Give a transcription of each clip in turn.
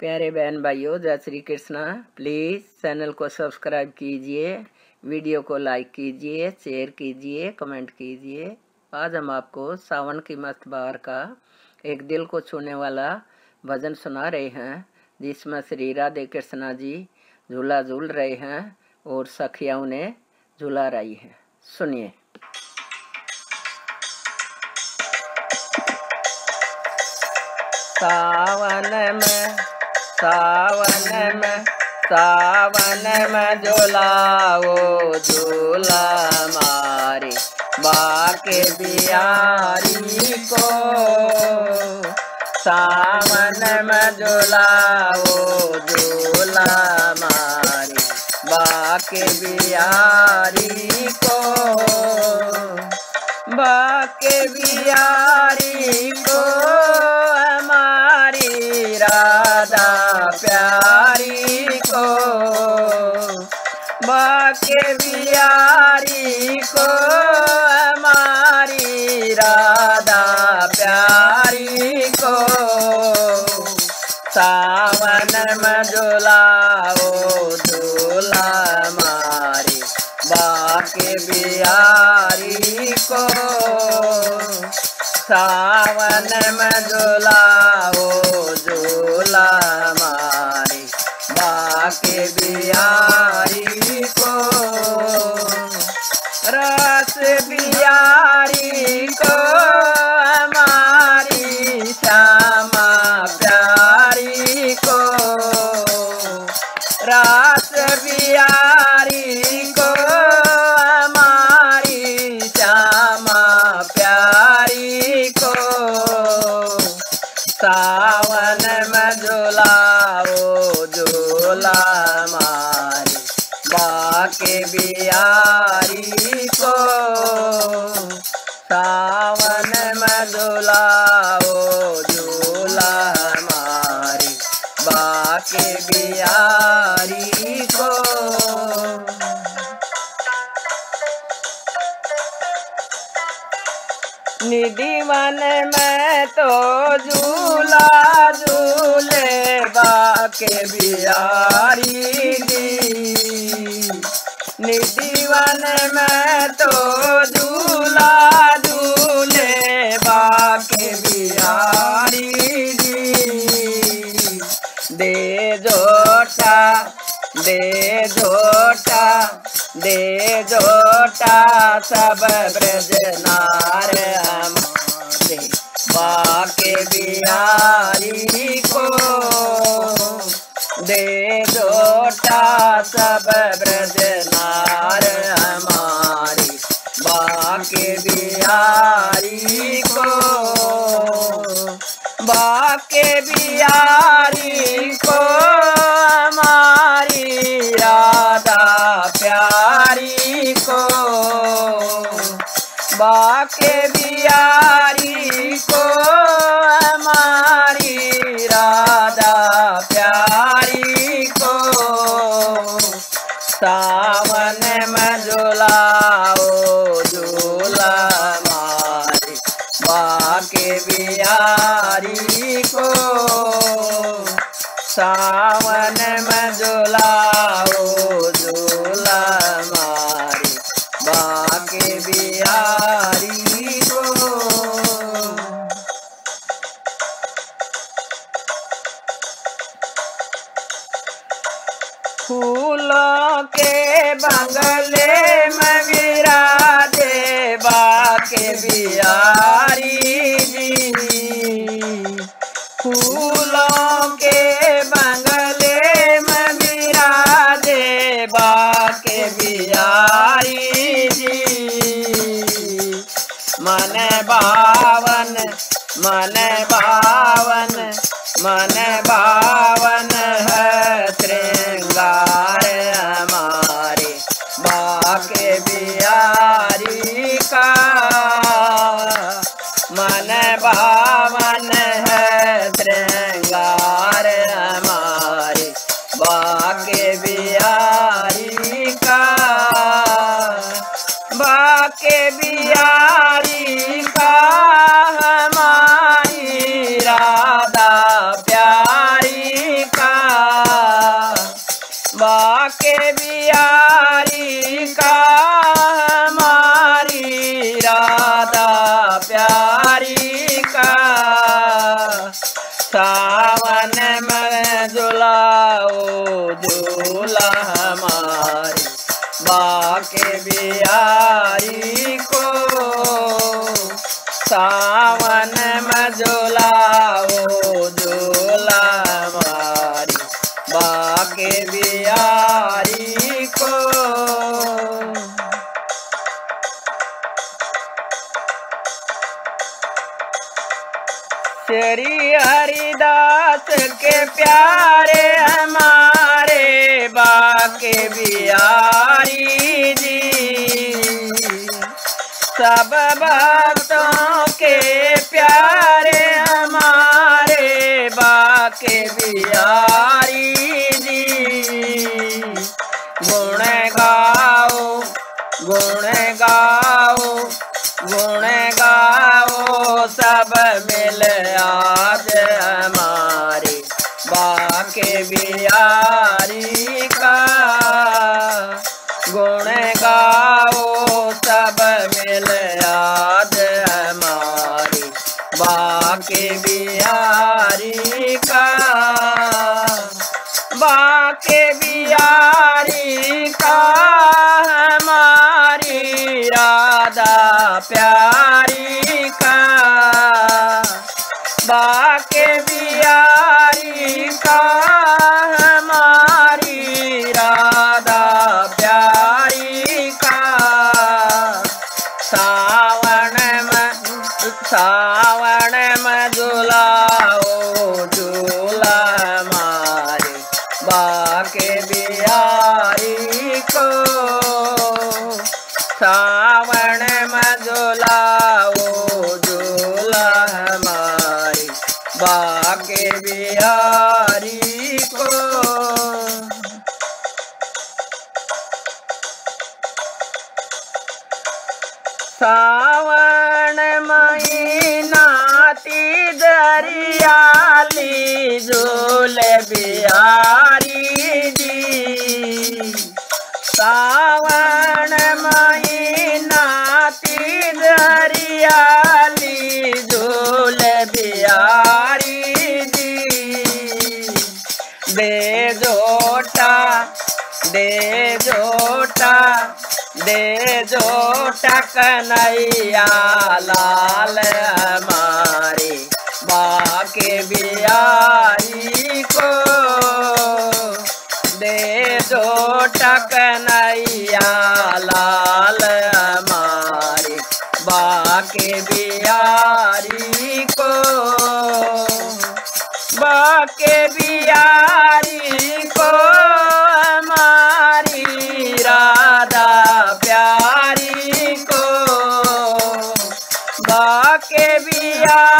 प्यारे बहन भाइयों, जय श्री कृष्णा। प्लीज़ चैनल को सब्सक्राइब कीजिए वीडियो को लाइक कीजिए शेयर कीजिए कमेंट कीजिए। आज हम आपको सावन की मस्त बार का एक दिल को छूने वाला भजन सुना रहे हैं, जिसमें श्री राधे कृष्णा जी झूला झूल रहे हैं और सखिया उन्हें झूला रही है। सुनिए। सावन में सावन में सावन में झूलाओ, झूला मारे, बाके बिहारी को। सावन में झूलाओ, झूला मारे, बाके बिहारी को। बाके बिहारी को। सावन में झुलाओ, झूला मारी, बाके बिहारी को। सावन में झुलाओ, झूला मारी, बाके बिहारी को। बाके बिहारी को सावन में झूला मारी बाके बिहारी को। निधि मन में तो झूला झूले बाके बिहारी निधि वन में तो झूला झूले बाके बिहारी दे जोटा दे जोटा दे जोटा, सब ब्रज नार बाके बिहारी को दे जोटा सब ब्रज नार हमारी, बाके बिहारी को। बाके बिहारी को हमारी, राधा प्यारी को। बाके बिहारी को सावन में झुलाओ झूला मारी बाके बिहारी को। सावन फूलों के बंगले में विराजे बाके बिहारी जी। फूलों के बंगले में विराजे बाके बिहारी जी। मन बावन मन बावन मन बावन। का बिहारी बिहारी को सावन में झुलाओ, झूला हमारी बाके बिहारी को श्री हरिदास के प्यारे हमारे बाके बिहारी जी। सब भक्तों के प्यारे, हमारे बाके बिहारी जी। गुण गाओ गुण गाओ गुण गाओ, सब मिल आज हमारे बाके बिहारी। मिल आज हमारे बाके बिहारी का। बाके बिहारी का हमारी राधा प्यारी का। बाके बिहारी हमारे बाके बिहारी को। सावन महीना तीज हरियाली झूल बिहारी जी। सावन दे जोटा दे जोटा कन्हैया, लाल हमारे बाके बिहारी को। दे जोटा कन्हैया, लाल हमारे बाके बिहारी को। बाके बिहारी को। बाके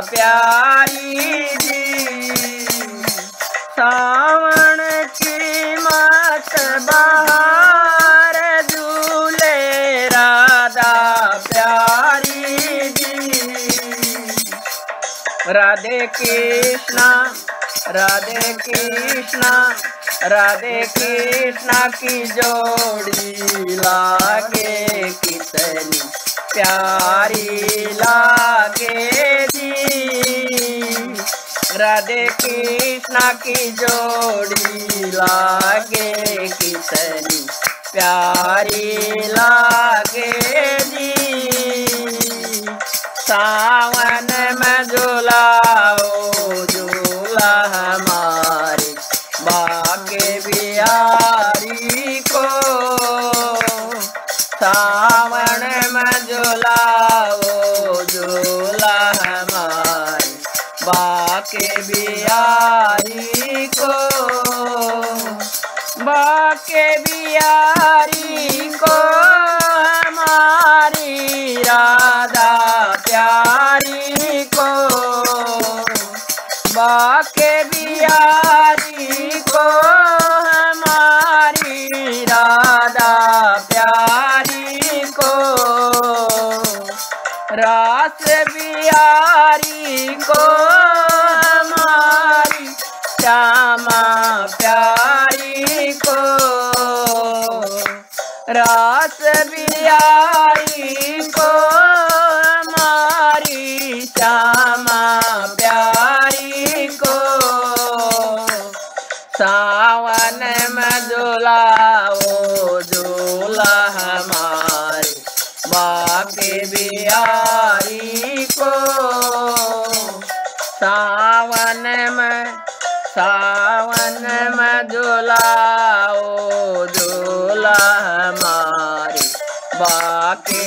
प्यारी जी। सावन की मत बहार झूले, राधा प्यारी जी। राधे कृष्णा राधे कृष्णा राधे कृष्णा की जोड़ी लागे, कितनी प्यारी लागे। राधे कृष्णा की जोड़ी लागे कितनी प्यारी लागे जी। सावन में झुलाओ झूला बिहारी को हमारी प्यारी को। बाके बिहारी को रास बिहारी को मारी, श्यामा प्यारी को। सावन में झुलाओ, झूला हमारे बाके बिहारी को। सावन में सावन में झुलाओ झूला हमारे बाके